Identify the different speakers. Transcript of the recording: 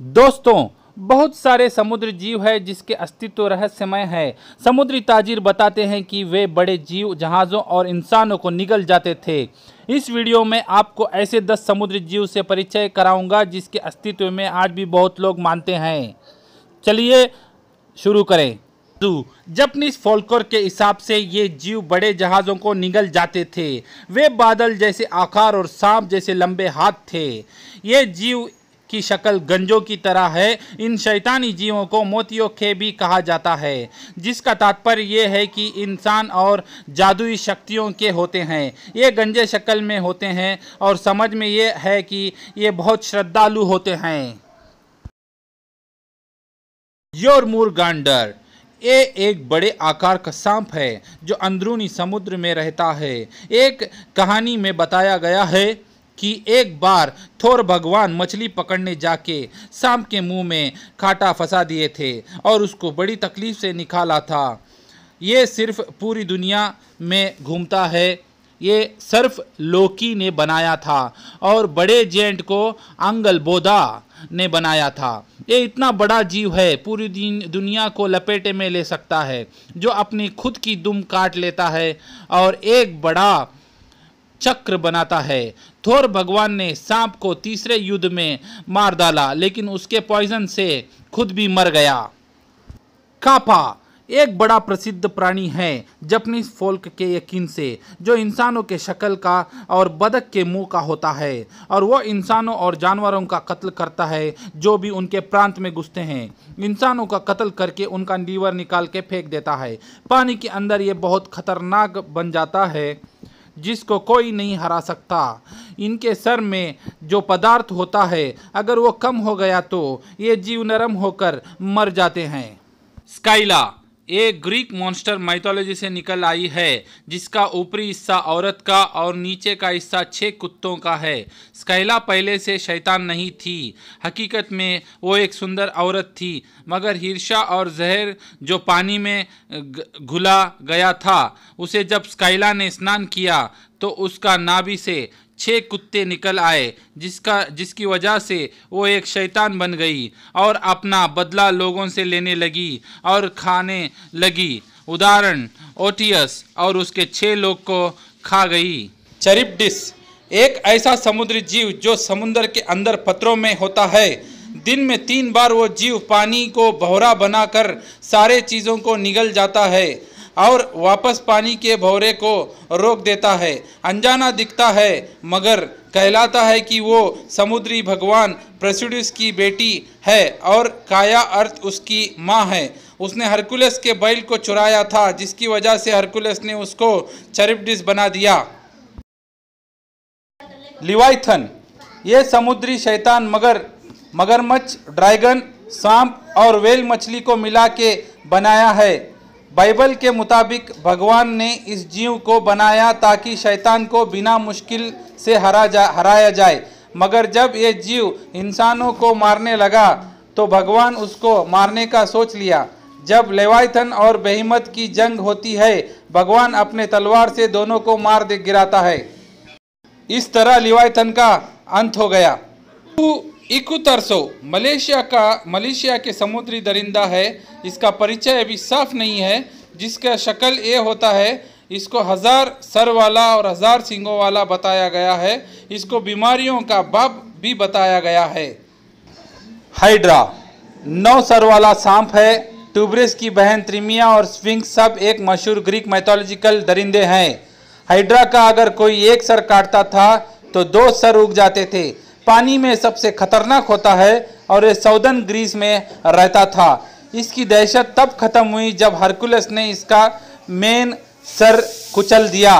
Speaker 1: दोस्तों, बहुत सारे समुद्र जीव है जिसके अस्तित्व रहस्यमय है। समुद्री ताजिर बताते हैं कि वे बड़े जीव, जहाज़ों और इंसानों को निगल जाते थे। इस वीडियो में आपको ऐसे 10 समुद्री जीव से परिचय कराऊँगा, जिसके अस्तित्व में आज भी बहुत लोग मानते हैं। चलिए शुरू करें। दू, जपनीस फोल्कोर के हिसाब से ये जीव बड़े जहाज़ों को निगल जाते थे। वे बादल जैसे आकार और सांप जैसे लंबे हाथ थे। ये जीव की शक्ल गंजों की तरह है। इन शैतानी जीवों को मोतियों के भी कहा जाता है, जिसका तात्पर्य यह है कि इंसान और जादुई शक्तियों के होते हैं। ये गंजे शक्ल में होते हैं और समझ में ये है कि ये बहुत श्रद्धालु होते हैं। योरमूर गांडर, ये एक बड़े आकार का सांप है जो अंदरूनी समुद्र में रहता है। एक कहानी में बताया गया है कि एक बार थोर भगवान मछली पकड़ने जाके सांप के मुँह में कांटा फंसा दिए थे और उसको बड़ी तकलीफ़ से निकाला था। ये सिर्फ़ पूरी दुनिया में घूमता है। ये सिर्फ़ लोकी ने बनाया था और बड़े जेंट को अंगल बोधा ने बनाया था। ये इतना बड़ा जीव है, पूरी दुनिया को लपेटे में ले सकता है, जो अपनी खुद की दुम काट लेता है और एक बड़ा चक्र बनाता है। थोर भगवान ने सांप को तीसरे युद्ध में मार डाला, लेकिन उसके पॉइजन से खुद भी मर गया। कापा, एक बड़ा प्रसिद्ध प्राणी है जपनीज फोल्क के यकीन से, जो इंसानों के शक्ल का और बदक के मुँह का होता है, और वो इंसानों और जानवरों का कत्ल करता है, जो भी उनके प्रांत में घुसते हैं। इंसानों का कत्ल करके उनका लीवर निकाल के फेंक देता है। पानी के अंदर ये बहुत खतरनाक बन जाता है। जिसको कोई नहीं हरा सकता। इनके सर में जो पदार्थ होता है, अगर वो कम हो गया तो ये जीव नरम होकर मर जाते हैं। स्काइला। एक ग्रीक मॉन्स्टर माइथोलॉजी से निकल आई है, जिसका ऊपरी हिस्सा औरत का और नीचे का हिस्सा छह कुत्तों का है। स्कैला पहले से शैतान नहीं थी। हकीकत में वो एक सुंदर औरत थी, मगर हिरशा और जहर जो पानी में घुला गया था, उसे जब स्कैला ने स्नान किया तो उसका नाभि से छह कुत्ते निकल आए, जिसका, जिसकी वजह से वो एक शैतान बन गई और अपना बदला लोगों से लेने लगी और खाने लगी। उदाहरण, ओटियस और उसके छः लोग को खा गई। चरिपडिस एक ऐसा समुद्री जीव जो समुद्र के अंदर पत्रों में होता है। दिन में तीन बार वो जीव पानी को बहरा बनाकर सारे चीज़ों को निगल जाता है। और वापस पानी के भौरे को रोक देता है। अनजाना दिखता है, मगर कहलाता है कि वो समुद्री भगवान प्रसिडस की बेटी है और काया अर्थ उसकी माँ है। उसने हरकुलस के बैल को चुराया था, जिसकी वजह से हरकुलस ने उसको चरिपडिस बना दिया। लिवाइथन, ये समुद्री शैतान मगर मगरमच्छ, ड्रैगन, सांप और वेल मछली को मिला के बनाया है। बाइबल के मुताबिक भगवान ने इस जीव को बनाया ताकि शैतान को बिना मुश्किल से हरा जा, हराया जाए। मगर जब ये जीव इंसानों को मारने लगा तो भगवान उसको मारने का सोच लिया। जब लेवाइथन और बेहिमत की जंग होती है, भगवान अपने तलवार से दोनों को मार दे, गिराता है। इस तरह लिवाइथन का अंत हो गया। इकुतरसो मलेशिया का, मलेशिया के समुद्री दरिंदा है। इसका परिचय अभी साफ़ नहीं है। जिसका शक्ल ये होता है, इसको हज़ार सर वाला और हज़ार सिंगों वाला बताया गया है। इसको बीमारियों का बाप भी बताया गया है। हाइड्रा, नौ सर वाला सांप है। ट्यूब्रिस की बहन त्रिमिया और स्विंग सब एक मशहूर ग्रीक मैथोलॉजिकल दरिंदे हैं। हाइड्रा का अगर कोई एक सर काटता था तो दो सर उग जाते थे। पानी में सबसे खतरनाक होता है और ये सऊदन ग्रीस में रहता था। इसकी दहशत तब खत्म हुई जब हरकुलस ने इसका मेन सर कुचल दिया।